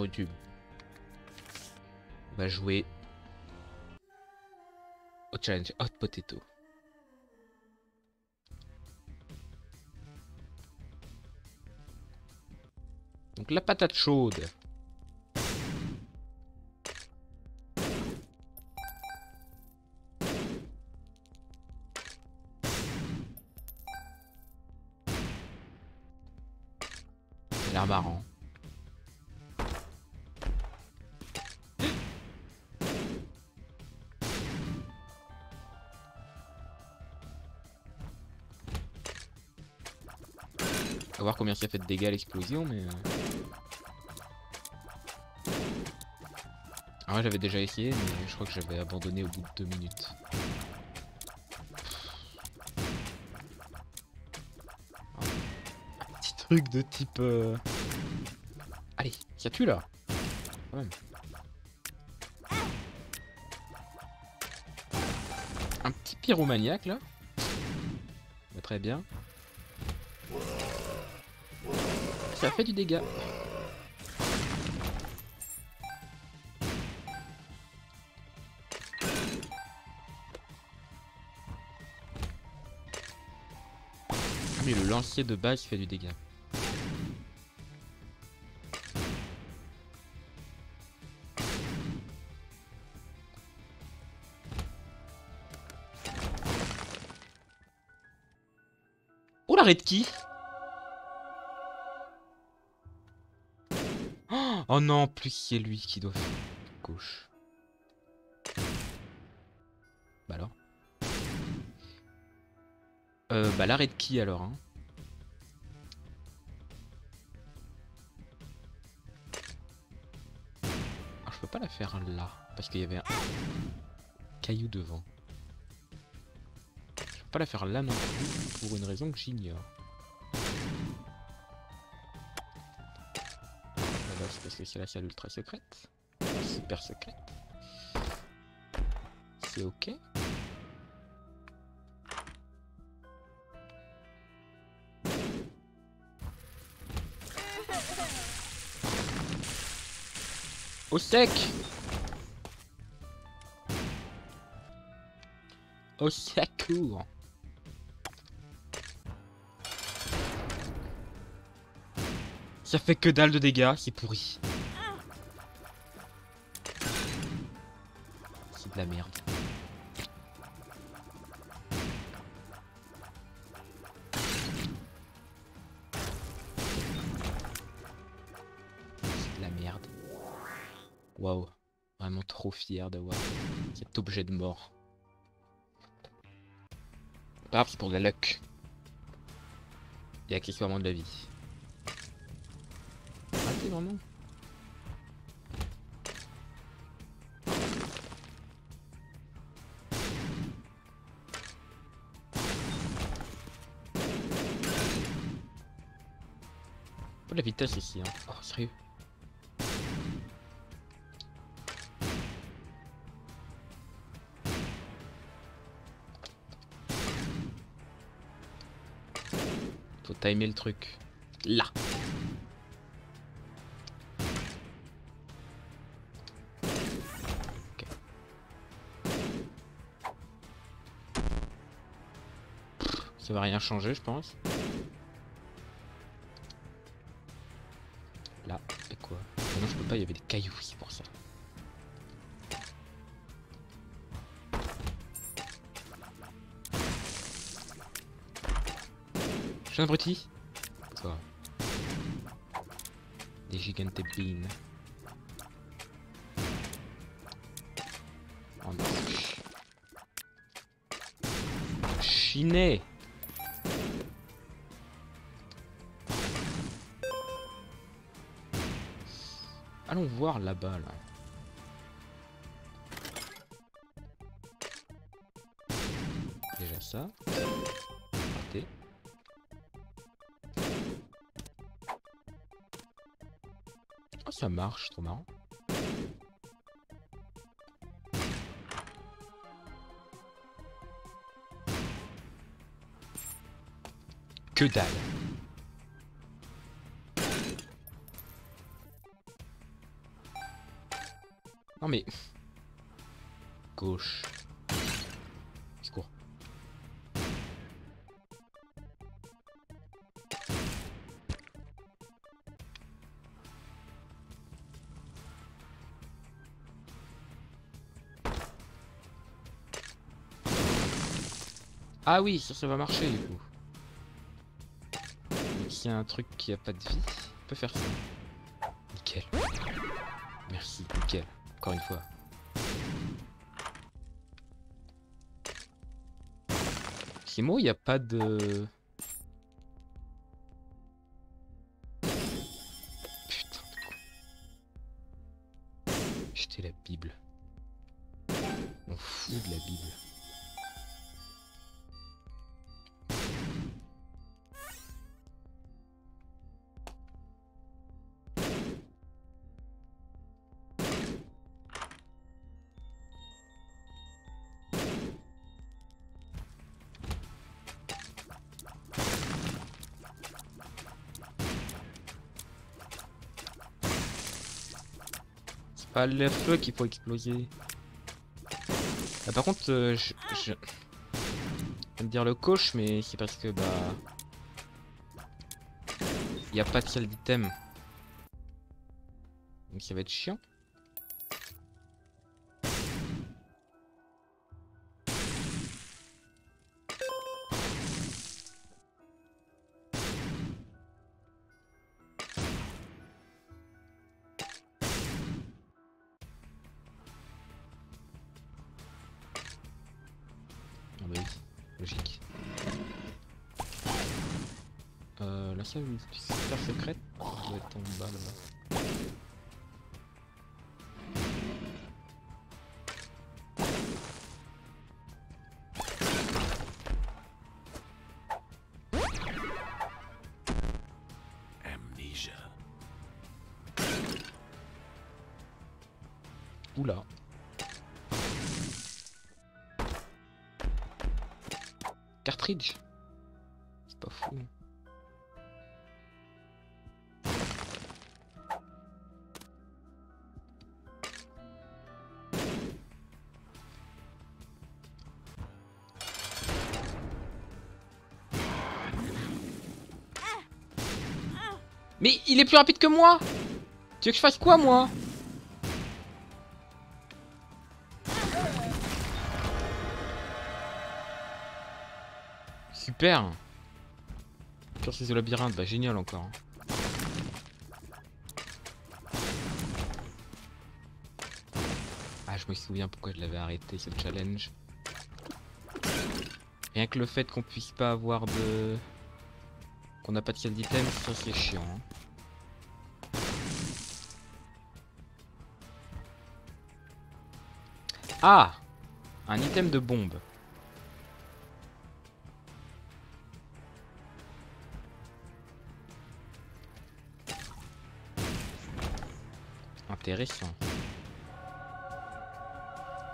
YouTube. On va jouer au challenge Hot Potato. Donc la patate chaude. Combien ça fait de dégâts l'explosion, mais... euh. Ah ouais, j'avais déjà essayé, mais je crois que j'avais abandonné au bout de deux minutes. Un petit truc de type... euh, Allez, ça tue là Quand même. Un petit pyromaniaque là. Bah, très bien. Ça fait du dégât. Mais le lancier de base fait du dégât. Oh l'arrêt de qui Oh non, plus c'est lui qui doit faire gauche. Bah alors Euh, bah l'arrêt de qui alors hein? Ah, je peux pas la faire là, parce qu'il y avait un caillou devant. Je peux pas la faire là non plus, pour une raison que j'ignore. Parce que c'est la salle ultra secrète. Super secrète. C'est ok. Au sec Au secours Ça fait que dalle de dégâts, c'est pourri. C'est de la merde. C'est de la merde. Waouh. Vraiment trop fier d'avoir cet objet de mort. Pas grave, c'est pour de la luck. Et accessoirement de la vie. Vraiment. De la vitesse ici, hein. Oh, sérieux. Faut timer le truc. Là. Ça va rien changer, je pense. Là, et quoi? Non, je peux pas, il y avait des cailloux ici pour ça. Je suis un. Des gigantes beans. Oh non. Chiné Voir là-bas là. Déjà ça. Oh ça marche, trop marrant. Que dalle. Non mais... Gauche. Il court. Ah oui, ça, va marcher du coup. S'il y a un truc qui a pas de vie, on peut faire ça. Nickel. Merci, nickel. Encore une fois. Moi, il n'y a pas de... Putain de con. Jeter la Bible. On fout de la Bible. Le feu qu'il faut exploser. Ah, par contre, euh, je, je... me dire le coach, mais c'est parce que bah... Il n'y a pas de salle d'item. Donc ça va être chiant. Logique. Euh, la salle secrète doit être en bas là-bas. Mais il est plus rapide que moi Tu veux que je fasse quoi moi? Super Cursus de labyrinthe, bah génial encore. Ah je me souviens pourquoi je l'avais arrêté ce challenge. Rien que le fait qu'on puisse pas avoir de... Qu'on n'a pas de salle d'item, ça c'est chiant. hein. Ah Un item de bombe. Intéressant.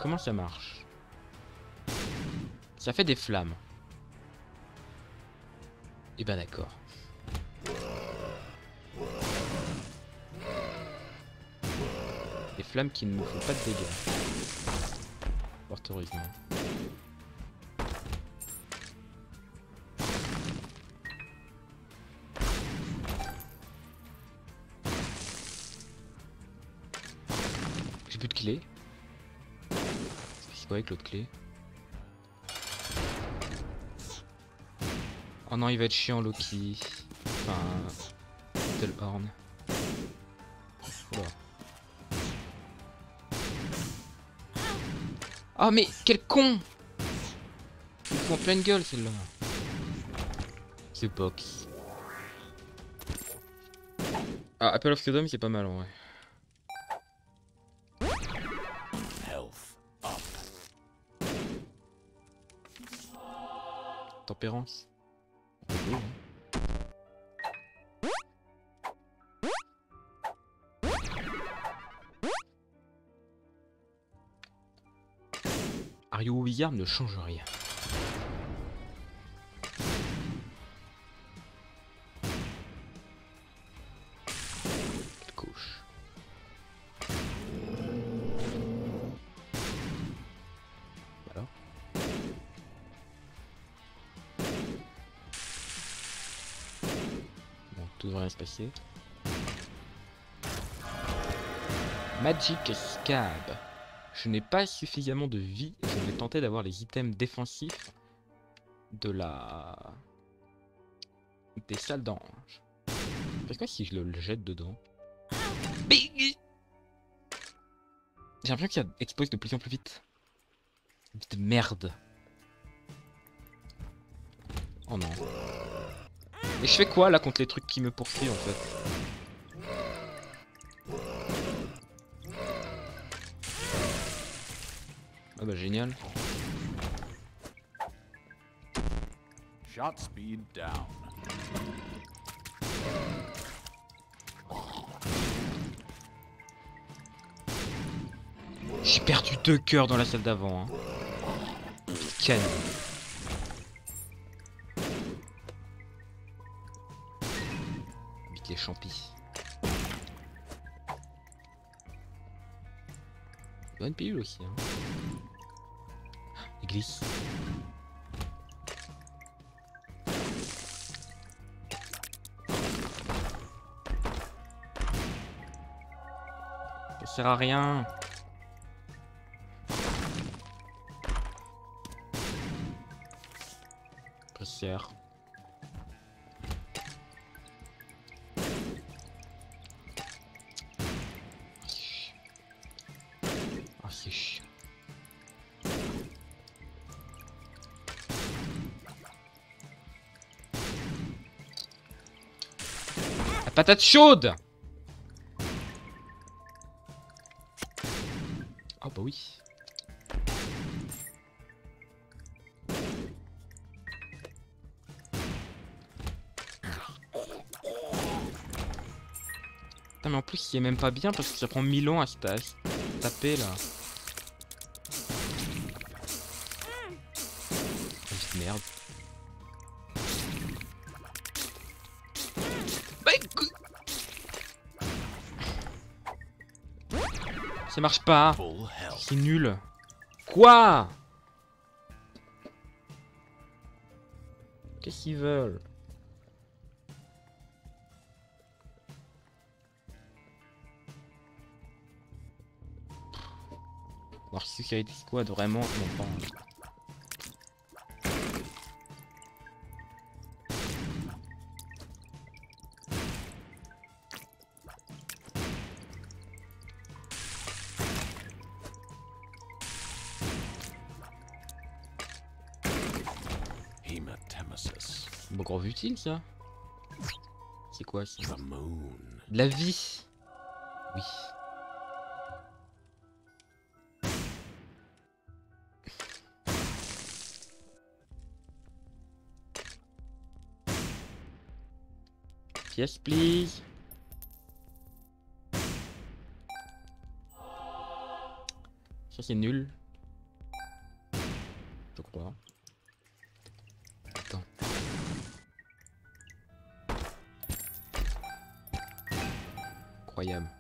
Comment ça marche? Ça fait des flammes. Et ben d'accord. Des flammes qui ne me font pas de dégâts. Fort heureusement. J'ai plus de clé. C'est quoi avec l'autre clé? Oh non, il va être chiant Loki. Enfin... Littlehorn. Oula. Oh mais quel con Il fout en pleine gueule celle-là. C'est box. Ah, Apple of Sodom c'est pas mal en vrai. Tempérance. ne change rien. Gauche. Bon, tout devrait se passer. Magic Scab. Je n'ai pas suffisamment de vie. Je vais tenter d'avoir les items défensifs de la... Des salles d'ange. Que si je le, jette dedans Big J'ai l'impression qu'il explose de plus en plus vite. De merde. Oh non. Et je fais quoi là contre les trucs qui me poursuivent en fait? Ah bah génial. Shot speed down. J'ai perdu deux cœurs dans la salle d'avant. Hein. Ken. Vite les champis. Bonne pilule aussi. Hein. Église. Ça sert à rien. Poussière. Ah, patate chaude Oh bah oui. Putain mais en plus il est même pas bien parce que ça prend 1000 ans à se taper là. Ça marche pas. C'est nul. Quoi? Qu'est-ce qu'ils veulent? Voir Security Squad vraiment je m'en utile ça. C'est quoi ça. De la vie Oui. Yes, please. Ça c'est nul. Incroyable.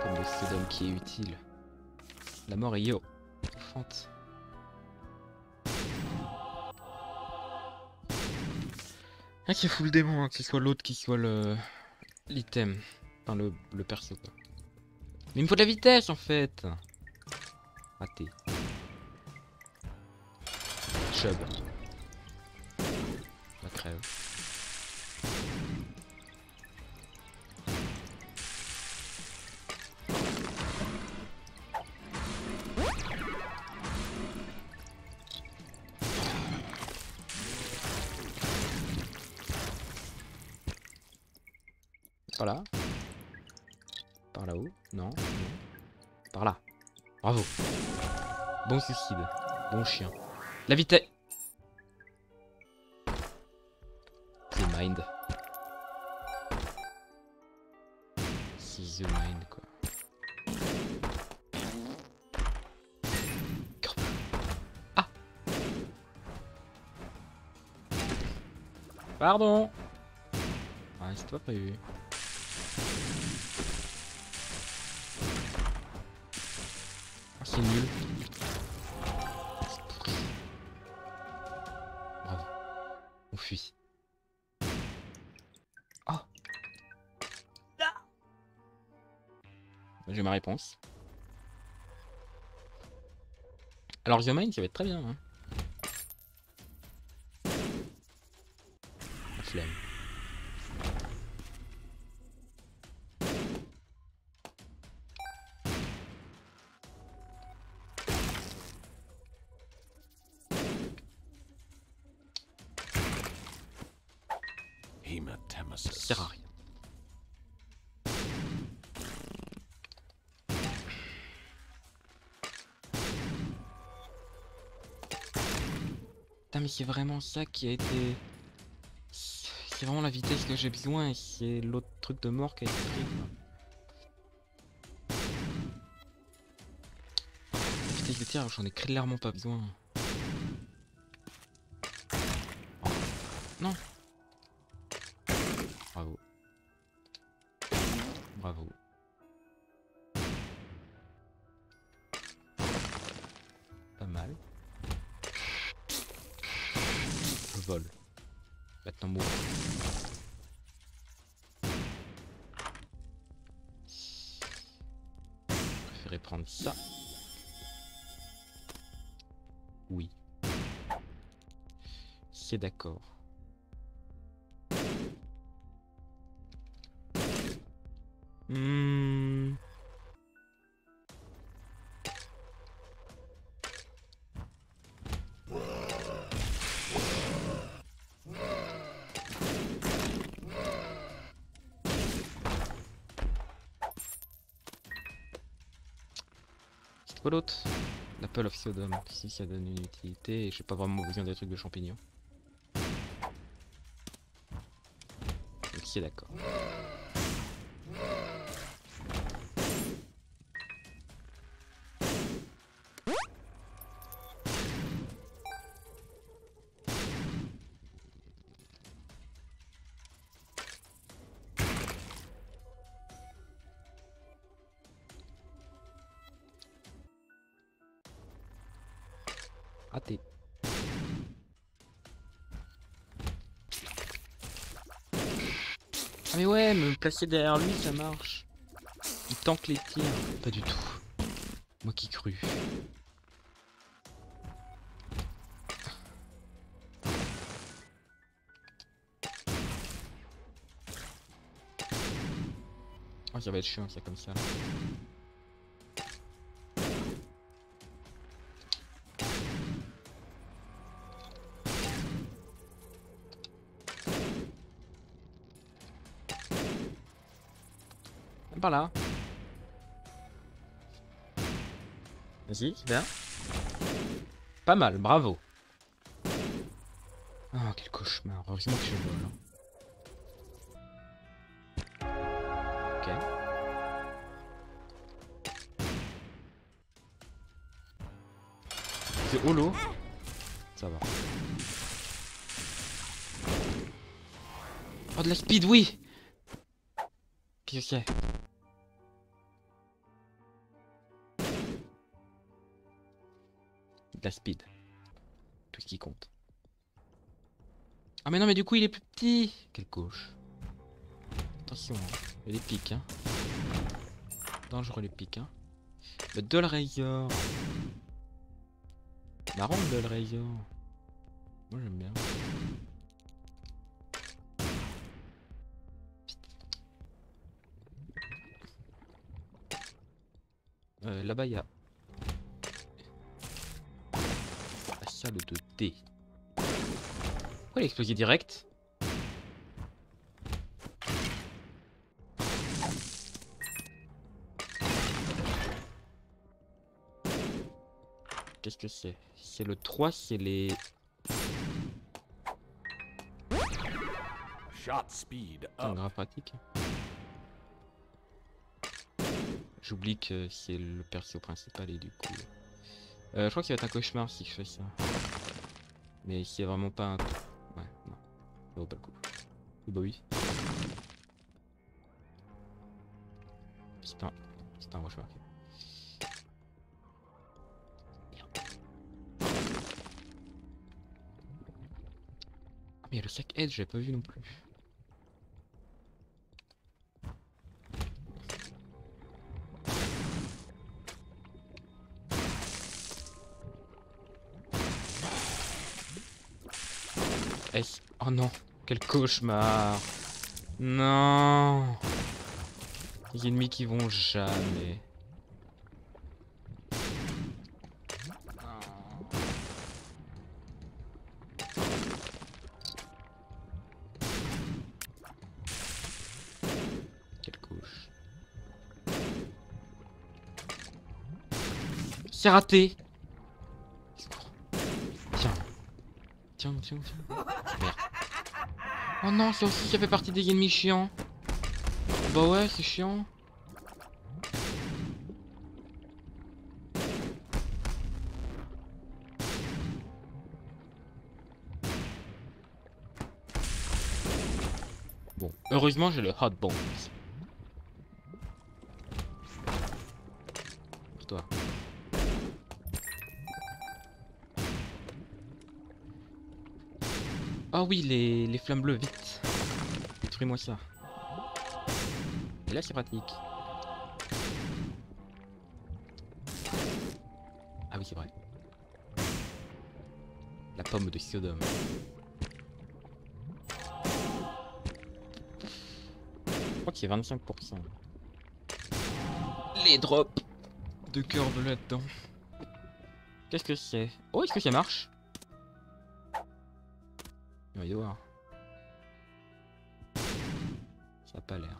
Comme le Sodom qui est utile. La mort est yo. Fente. Ah qui fout le démon, hein, que ce soit l'autre qui soit le l'item. Enfin le, le perso quoi. Mais il me faut de la vitesse en fait Raté. Chub. La crève. La vitesse The Mind. C'est The Mind quoi. Ah Pardon Ah, c'était pas prévu. Ah, c'est nul. Réponse. Alors Mind, ça va être très bien. Hein. Flemme. Mais c'est vraiment ça qui a été... C'est vraiment la vitesse que j'ai besoin et c'est l'autre truc de mort qui a été pris. La vitesse de tir j'en ai clairement pas besoin. Non Bravo. Bravo. Prendre ça. Oui. C'est d'accord. Quoi l'autre? L'Apple of Sodom. Si ça donne une utilité et j'ai pas vraiment besoin des trucs de champignons. C'est d'accord. Me placer derrière lui, ça marche. Il tank les tirs. Pas du tout. Moi qui cru. Oh, ça va être chiant, ça comme ça. Par là. Vas-y, bien. Pas mal, bravo. Ah, quel cauchemar. Heureusement que je vole. hein. Ok. C'est holo. Ça va. Oh, de la speed, oui Qu'est-ce que c'est De la speed. Tout ce qui compte. Ah mais non mais du coup il est plus petit Quelle gauche. Attention, hein. il y a des pics hein. Dangereux les pics hein. Le Dull Razor. Marrant le Dull Razor. Moi j'aime bien. Euh, Là-bas il y a salle de thé. Pourquoi il a explosé direct? Qu'est-ce que c'est? C'est le 3, c'est les... Shot speed grave pratique. J'oublie que c'est le perso principal et du coup... Euh, je crois qu'il va être un cauchemar si je fais ça. Mais c'est vraiment pas un... Ouais, non. Ça vaut pas le coup. Bah oui. C'est un... C'est un. Merde. Ah mais le sac Edge, j'avais pas vu non plus. Quel cauchemar. Non. Les ennemis qui vont jamais. C'est raté. Tiens. Tiens, tiens, tiens. Oh non, ça aussi, ça fait partie des ennemis chiants. Bah ouais, c'est chiant. Bon, heureusement j'ai le hot bombs. Ah oui, les, les flammes bleues, vite. Détruis-moi ça. Et là, c'est pratique. Ah oui, c'est vrai. La pomme de Sodome. Je crois qu'il y a 25%. Les drops de cœur bleu là-dedans. Qu'est-ce que c'est? Oh, est-ce que ça marche? On va y voir. Ça a pas l'air.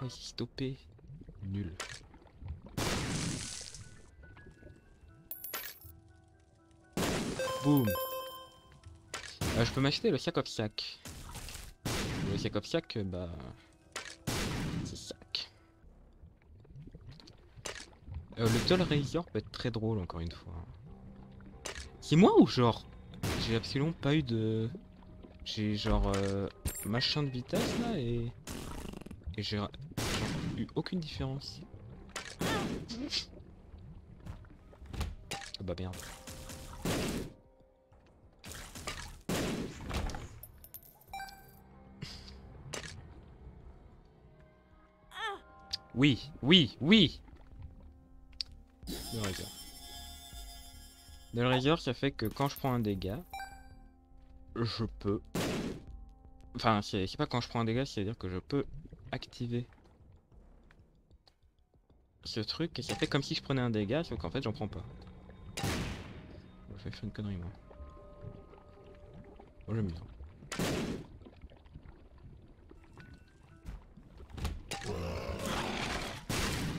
Oh, il stoppé. Nul. Boum. Euh, je peux m'acheter le sac of sac. Le sac of sac, bah... Euh, le Toll Razor peut être très drôle encore une fois. C'est moi ou genre J'ai absolument pas eu de... J'ai genre euh, machin de vitesse là et... Et j'ai eu aucune différence. Ah bah merde. Oui, oui, oui Le Razor, ça fait que quand je prends un dégât, je peux... Enfin, c'est pas quand je prends un dégât, c'est-à-dire que je peux activer ce truc et ça fait comme si je prenais un dégât, sauf qu'en fait j'en prends pas. Je vais faire une connerie moi. Moi j'aime bien.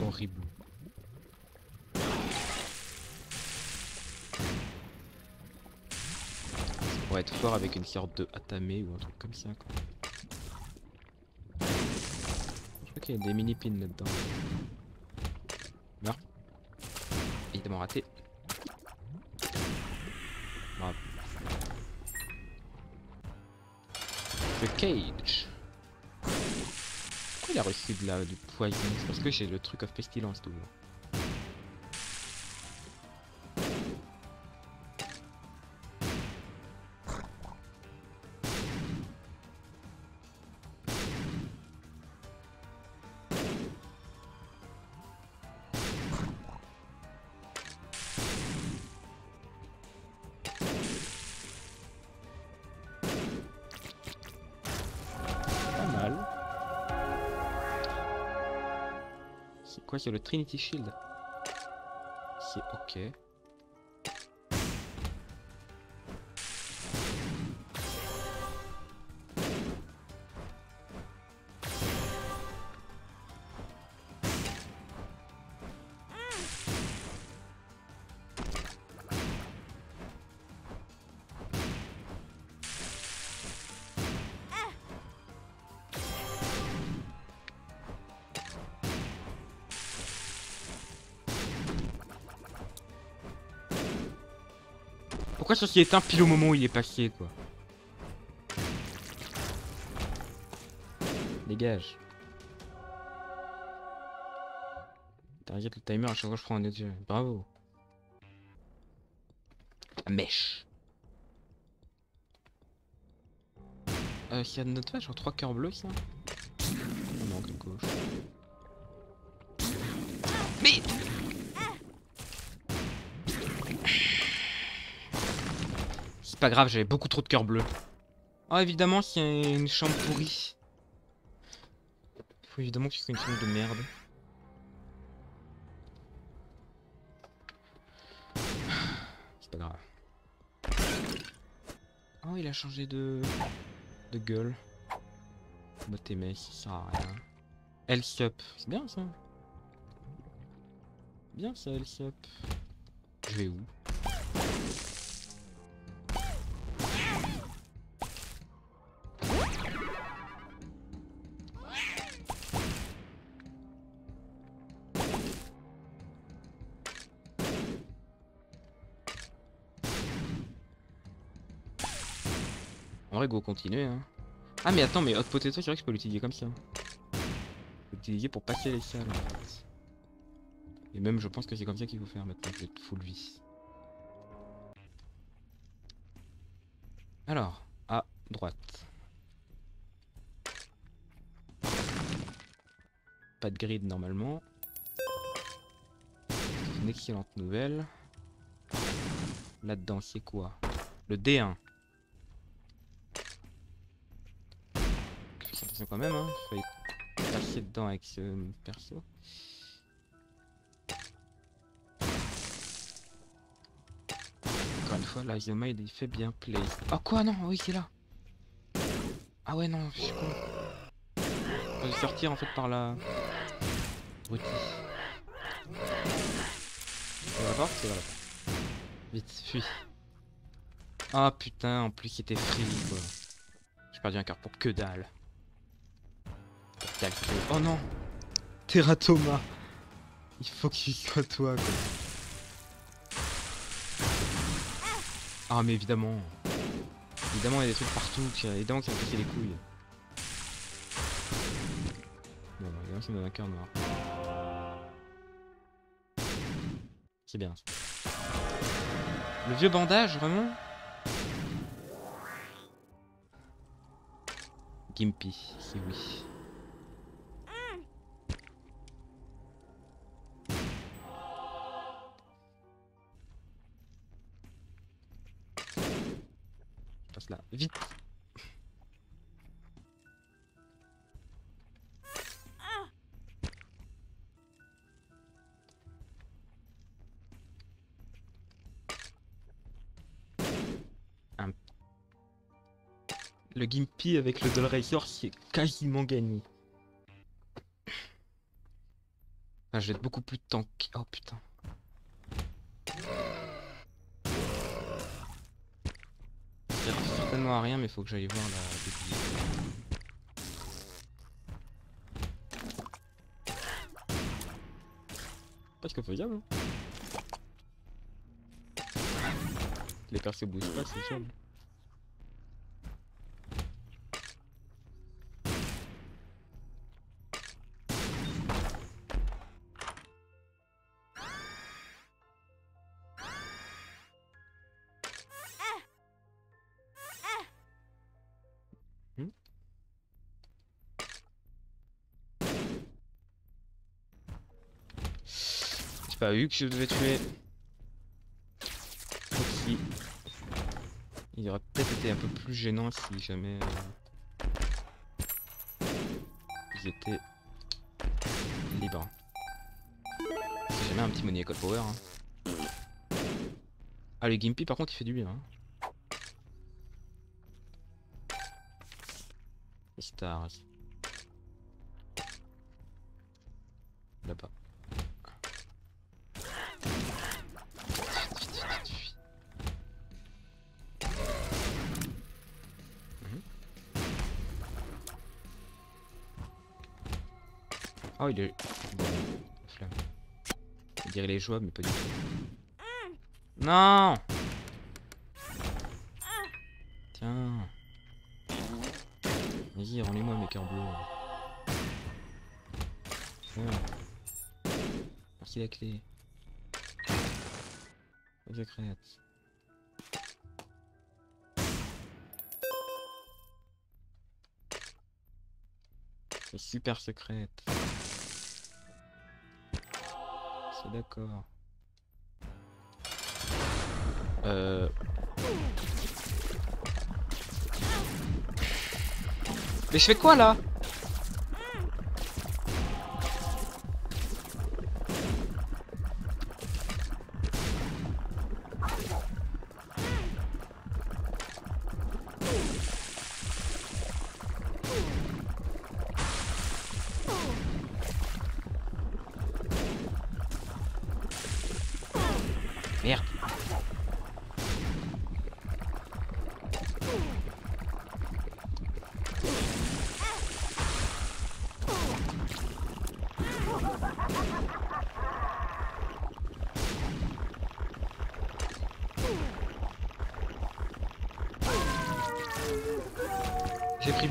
Horrible. Pourrait être fort avec une sorte de Atame ou un truc comme ça quoi. Je crois qu'il y a des mini pins là-dedans. Meurs. Évidemment raté. Bravo. Le cage. Pourquoi il a reçu de la, du poison? C'est parce que j'ai le truc of pestilence. Pas Quoi C'est le Trinity Shield. C'est ok. Pourquoi ça s'est éteint pile au moment où il est passé quoi Dégage. T'arrêtes le timer à chaque fois que je prends un yeux. Bravo. La mèche. Euh, s'il y a de notre vache, genre 3 cœurs bleus ça C'est pas grave, j'avais beaucoup trop de cœur bleu. Oh, évidemment, c'est une chambre pourrie. Faut évidemment que ce soit une chambre de merde. C'est pas grave. Oh, il a changé de... de gueule. Bah t'es ça sert à rien. Elsup, c'est bien ça. Bien ça, Elsup. Je vais où? En vrai, go, continuer. Hein. Ah, mais attends, mais Hot Potato, c'est vrai que je peux l'utiliser comme ça. Je peux l'utiliser pour passer les salles en fait. Et même, je pense que c'est comme ça qu'il faut faire maintenant que j'ai full vie. Alors, à droite. Pas de grid normalement. Une excellente nouvelle. Là-dedans, c'est quoi? Le D1. Quand même, hein. Fallait passer dedans avec ce perso. Encore une fois, l'Isomaid il fait bien play. Oh quoi non, oui c'est là. Ah ouais non, je suis con. On peut sortir en fait par la... Bruti. C'est la. Vite, fuis. Ah putain, en plus il était free quoi. J'ai perdu un cœur pour que dalle. Oh non Teratoma Il faut qu'il soit toi quoi. Ah mais évidemment. Évidemment il y a des trucs partout, qui- évidemment qui vont casser les couilles. Bon, bah, évidemment ça me donne un cœur noir. C'est bien. Le vieux bandage, vraiment? Gimpy, c'est oui. Avec le Doll Racer, c'est quasiment gagné. Ah, je vais être beaucoup plus tank. Oh putain. Ça certainement à rien, mais faut que j'aille voir la. Presque faisable. hein. Les persos bougent pas, c'est sûr. Pas vu que je devais tuer. Foxy. Il aurait peut-être été un peu plus gênant si jamais euh, ils étaient libres. Si jamais un petit money call power. hein. Ah le Gimpy par contre il fait du bien. Hein. Stars. Oh, il est. Bon. Je les jouables, mais pas du tout. Non Tiens. Vas-y, rends-les-moi mes cœurs bleus. Merci la clé. C'est super secrète. D'accord. Euh... Mais je fais quoi là?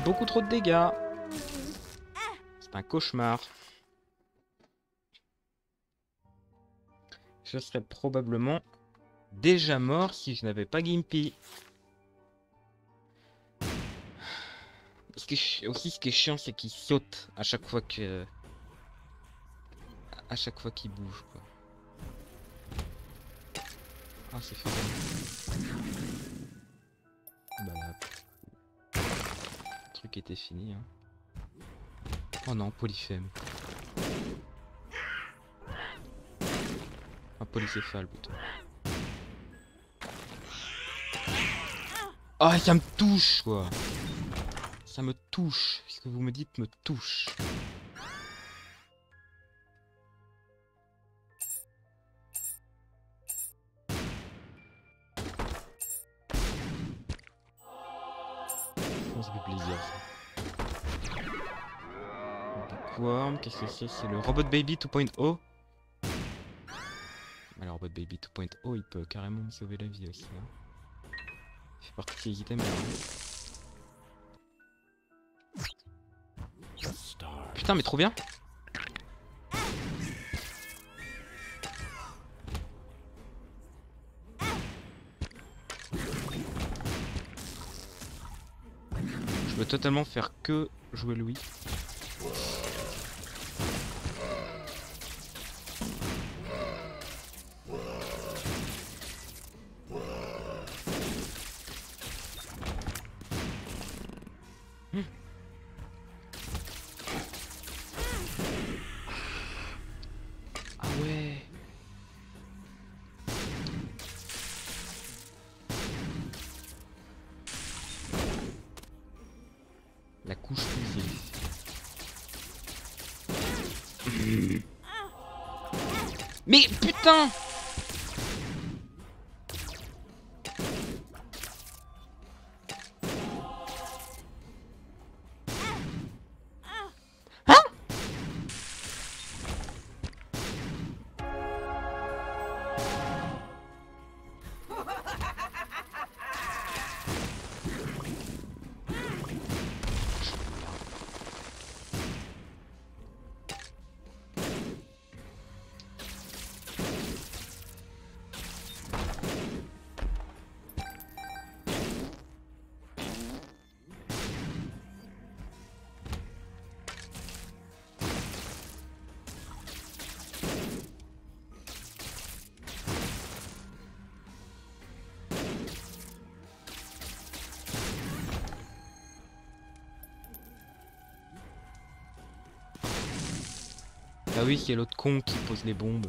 Beaucoup trop de dégâts. C'est un cauchemar. Je serais probablement déjà mort si je n'avais pas Gimpy. Ce qui est aussi, ce qui est chiant, c'est qu'il saute à chaque fois que... À chaque fois qu'il bouge, quoi. Ah, c'est fait. Bah là... Truc était fini, hein. Oh non, polyphème. Un polycéphale plutôt. Ah, ça me touche quoi Ça me touche. Ce que vous me dites me touche. Qu'est-ce que c'est C'est le Robot Baby 2.0 alors Robot Baby 2.0 il peut carrément me sauver la vie aussi. hein. Il fait partie de ces items star. Putain mais trop bien Je veux totalement faire que jouer Louis. La couche fusée. Mais putain Bah oui, a l'autre con qui pose les bombes.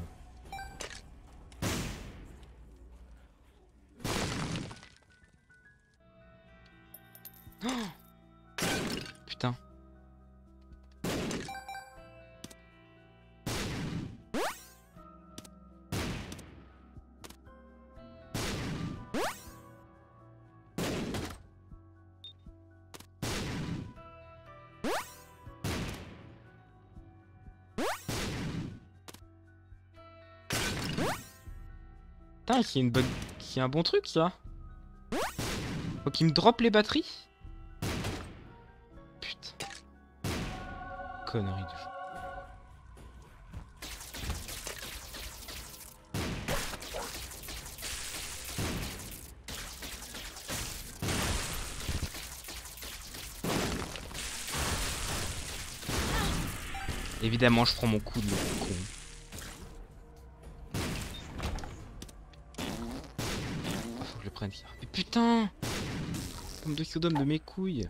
Putain, c'est une bonne... C'est un bon truc ça. Faut qu'il me drop les batteries. Putain. Connerie du jeu. Évidemment, je prends mon coup de con. Le prenne. Mais putain Pomme de Sodome de mes couilles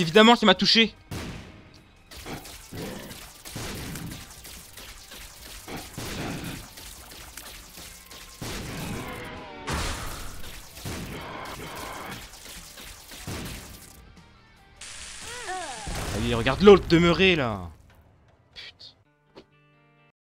évidemment, ça m'a touché. Oui, regarde l'autre demeurer là.